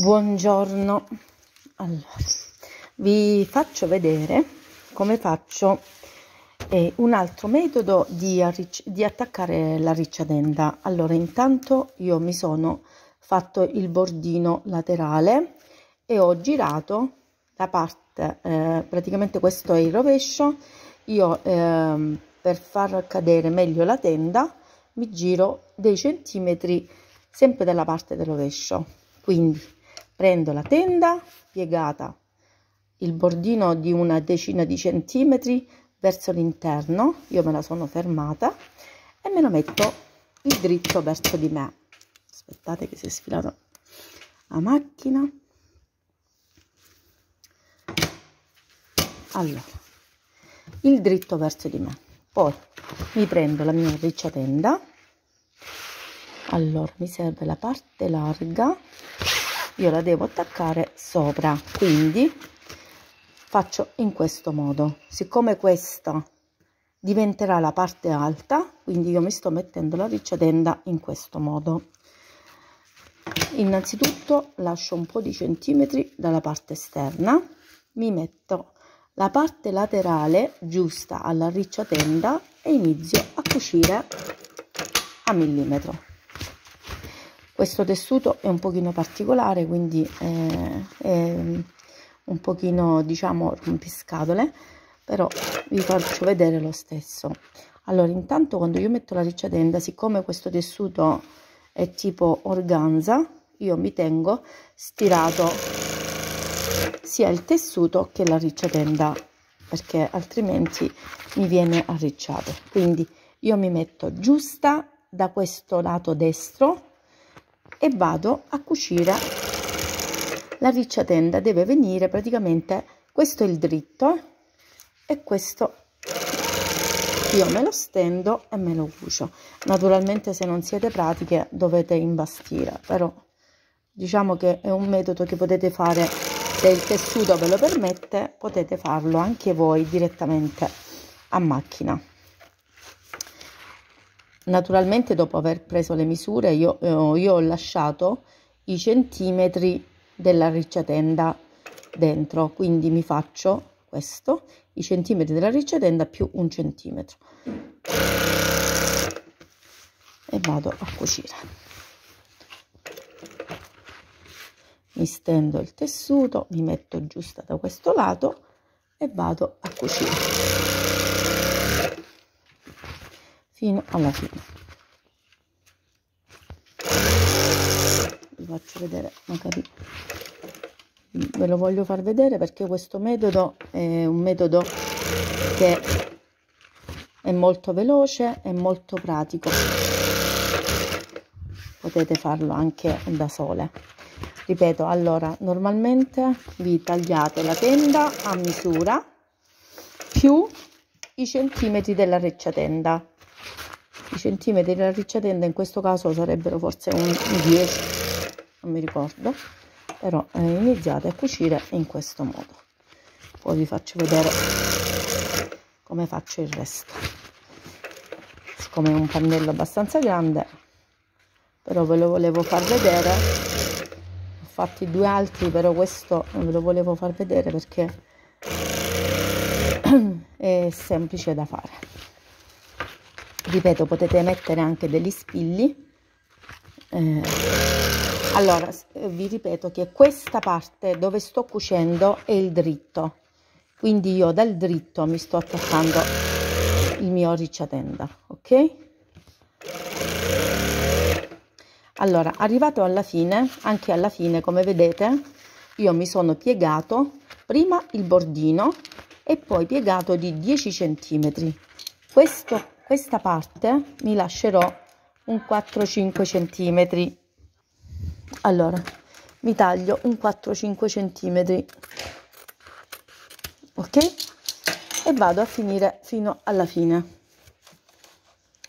Buongiorno, allora vi faccio vedere come faccio eh, un altro metodo di, di attaccare la riccia tenda. Allora intanto io mi sono fatto il bordino laterale e ho girato la parte, eh, praticamente questo è il rovescio, io eh, per far cadere meglio la tenda mi giro dei centimetri sempre dalla parte del rovescio, quindi prendo la tenda piegata il bordino di una decina di centimetri verso l'interno io me la sono fermata e me lo metto il dritto verso di me. Aspettate che si è sfilata la macchina. Allora il dritto verso di me. Poi mi prendo la mia riccia tenda allora mi serve la parte larga io la devo attaccare sopra quindi faccio in questo modo. Siccome questa diventerà la parte alta quindi io mi sto mettendo la riccia in questo modo. Innanzitutto lascio un po di centimetri dalla parte esterna mi metto la parte laterale giusta alla riccia tenda e inizio a cucire a millimetro questo tessuto è un pochino particolare quindi eh, è un pochino diciamo rompiscatole però vi faccio vedere lo stesso. Allora intanto quando io metto la riccia tenda siccome questo tessuto è tipo organza io mi tengo stirato sia il tessuto che la riccia tenda perché altrimenti mi viene arricciato. Quindi io mi metto giusta da questo lato destro e vado a cucire. La riccia tenda deve venire praticamente questo è il dritto e questo io me lo stendo e me lo cucio. Naturalmente se non siete pratiche dovete imbastire però diciamo che è un metodo che potete fare se il tessuto ve lo permette potete farlo anche voi direttamente a macchina naturalmente dopo aver preso le misure io, eh, io ho lasciato i centimetri della riccia tenda dentro. Quindi mi faccio questo i centimetri della riccia tenda più un centimetro. E vado a cucire. Mi stendo il tessuto mi metto giusta da questo lato e vado a cucire fino alla fine. Vi faccio vedere magari ve lo voglio far vedere perché questo metodo è un metodo che è molto veloce e molto pratico. Potete farlo anche da sole. Ripeto allora normalmente vi tagliate la tenda a misura più i centimetri della reccia tenda i centimetri della riccia tenda in questo caso sarebbero forse un 10 non mi ricordo. Però eh, iniziate a cucire in questo modo. Poi vi faccio vedere come faccio il resto. Siccome è un pannello abbastanza grande però ve lo volevo far vedere. Ho fatti due altri però questo ve lo volevo far vedere perché è semplice da fare ripeto potete mettere anche degli spilli. Eh, allora vi ripeto che questa parte dove sto cucendo è il dritto. Quindi io dal dritto mi sto attaccando il mio ricciatenda ok? Allora arrivato alla fine anche alla fine come vedete io mi sono piegato prima il bordino e poi piegato di 10 centimetri. Questo questa parte mi lascerò un 4-5 centimetri. Allora mi taglio un 4-5 centimetri. Ok? E vado a finire fino alla fine.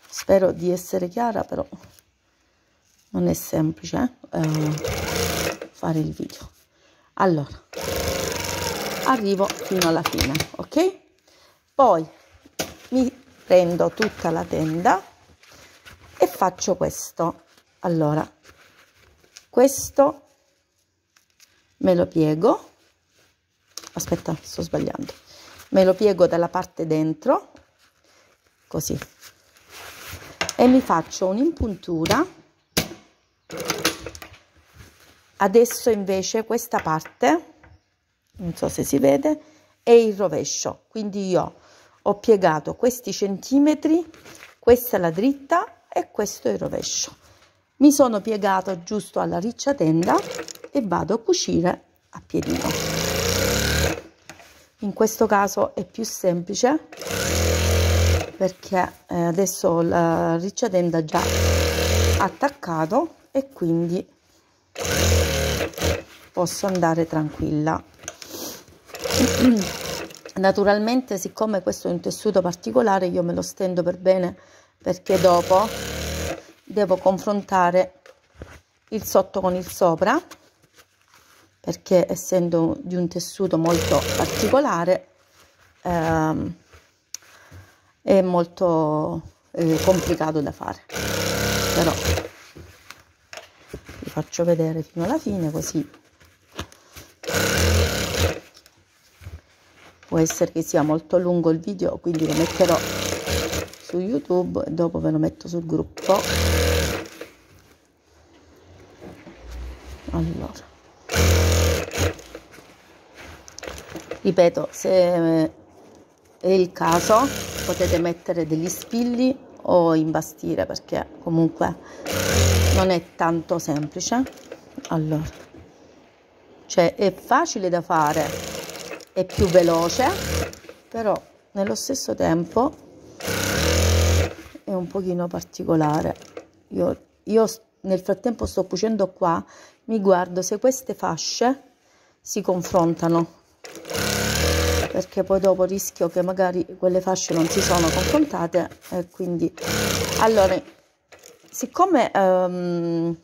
Spero di essere chiara però non è semplice eh, fare il video. Allora arrivo fino alla fine ok? Poi mi prendo tutta la tenda e faccio questo. Allora questo me lo piego. Aspetta sto sbagliando. Me lo piego dalla parte dentro così. E mi faccio un'impuntura. Adesso invece questa parte non so se si vede è il rovescio. Quindi io ho piegato questi centimetri questa è la dritta e questo è il rovescio. Mi sono piegato giusto alla riccia tenda e vado a cucire a piedino. In questo caso è più semplice perché eh, adesso la riccia tenda già attaccato e quindi posso andare tranquilla naturalmente siccome questo è un tessuto particolare io me lo stendo per bene perché dopo devo confrontare il sotto con il sopra perché essendo di un tessuto molto particolare ehm, è molto eh, complicato da fare. Però vi faccio vedere fino alla fine così può essere che sia molto lungo il video quindi lo metterò su youtube e dopo ve lo metto sul gruppo. Allora. Ripeto se è il caso potete mettere degli spilli o imbastire perché comunque non è tanto semplice. Allora. Cioè è facile da fare è più veloce però nello stesso tempo è un pochino particolare. Io, io nel frattempo sto cucendo qua mi guardo se queste fasce si confrontano perché poi dopo rischio che magari quelle fasce non si sono confrontate e quindi allora siccome um,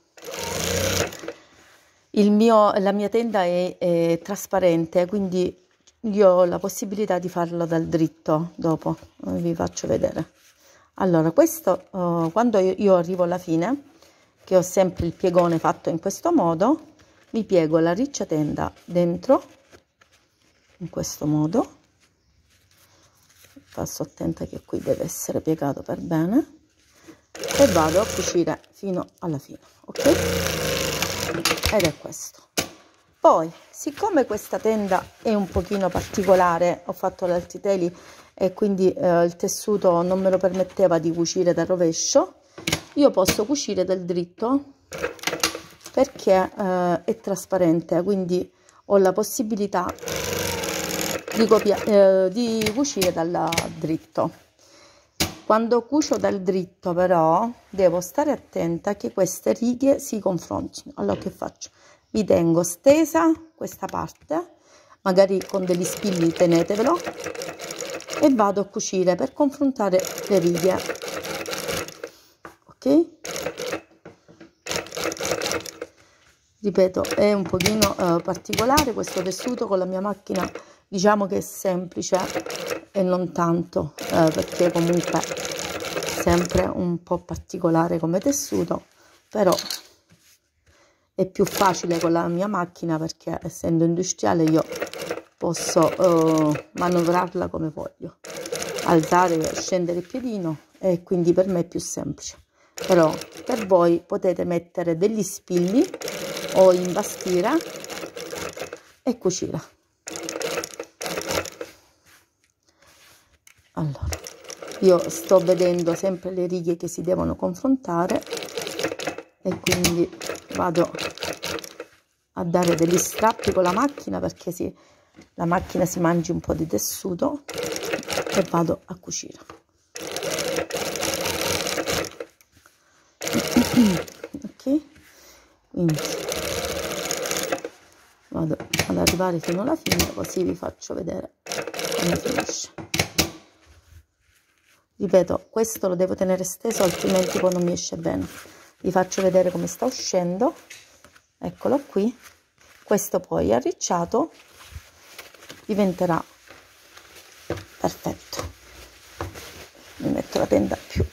il mio, la mia tenda è, è trasparente quindi io ho la possibilità di farlo dal dritto dopo vi faccio vedere. Allora questo uh, quando io, io arrivo alla fine che ho sempre il piegone fatto in questo modo mi piego la riccia tenda dentro in questo modo. Passo attenta che qui deve essere piegato per bene. E vado a cucire fino alla fine ok? Ed è questo poi siccome questa tenda è un pochino particolare ho fatto l'altiteli e quindi eh, il tessuto non me lo permetteva di cucire dal rovescio io posso cucire dal dritto perché eh, è trasparente quindi ho la possibilità di, eh, di cucire dal dritto. Quando cucio dal dritto però devo stare attenta che queste righe si confrontino. Allora che faccio vi tengo stesa questa parte magari con degli spilli tenetevelo e vado a cucire per confrontare le righe. Ok? Ripeto è un pochino eh, particolare questo tessuto con la mia macchina diciamo che è semplice e non tanto eh, perché comunque è sempre un po' particolare come tessuto però è più facile con la mia macchina perché essendo industriale io posso uh, manovrarla come voglio. Alzare e scendere il piedino e quindi per me è più semplice. Però per voi potete mettere degli spilli o imbastire e cucire. Allora io sto vedendo sempre le righe che si devono confrontare e quindi vado a dare degli strappi con la macchina perché si, la macchina si mangi un po' di tessuto e vado a cucire. Ok quindi vado ad arrivare fino alla fine così vi faccio vedere come finisce. Ripeto questo lo devo tenere steso altrimenti poi non mi esce bene vi faccio vedere come sta uscendo. Eccolo qui. Questo poi arricciato. Diventerà perfetto. Mi metto la tenda più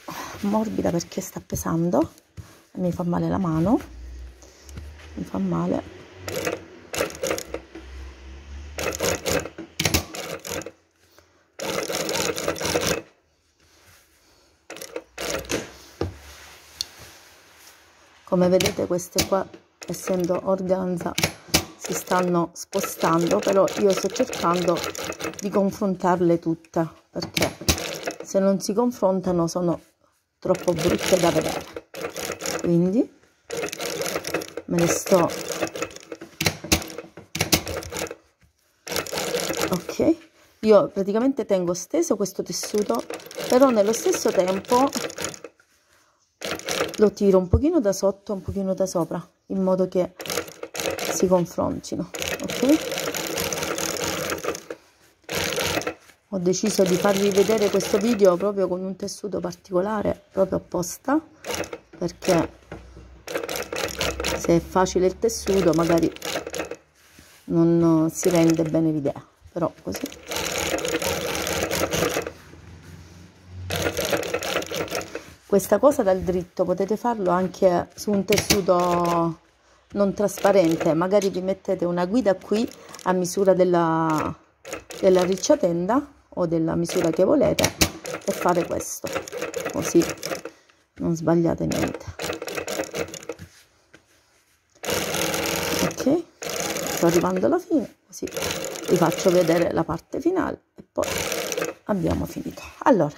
morbida perché sta pesando. Mi fa male la mano. Mi fa male come vedete queste qua essendo organza si stanno spostando però io sto cercando di confrontarle tutte perché se non si confrontano sono troppo brutte da vedere. Quindi me ne sto ok io praticamente tengo steso questo tessuto però nello stesso tempo lo tiro un pochino da sotto un pochino da sopra in modo che si confrontino ok? Ho deciso di farvi vedere questo video proprio con un tessuto particolare proprio apposta perché se è facile il tessuto magari non si rende bene l'idea però così questa cosa dal dritto potete farlo anche su un tessuto non trasparente. Magari vi mettete una guida qui a misura della, della ricciatenda o della misura che volete e fare questo. Così non sbagliate niente. Ok? Sto arrivando alla fine così vi faccio vedere la parte finale e poi abbiamo finito. Allora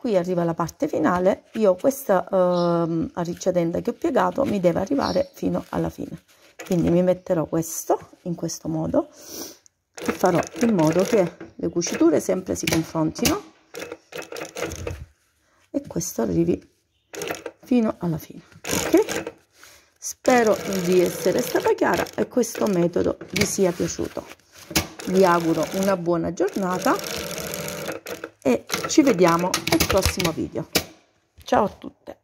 qui arriva la parte finale. Io questa uh, arricciatenda che ho piegato mi deve arrivare fino alla fine. Quindi mi metterò questo in questo modo e farò in modo che le cuciture sempre si confrontino e questo arrivi fino alla fine ok? Spero di essere stata chiara e questo metodo vi sia piaciuto. Vi auguro una buona giornata ci vediamo al prossimo video. Ciao a tutte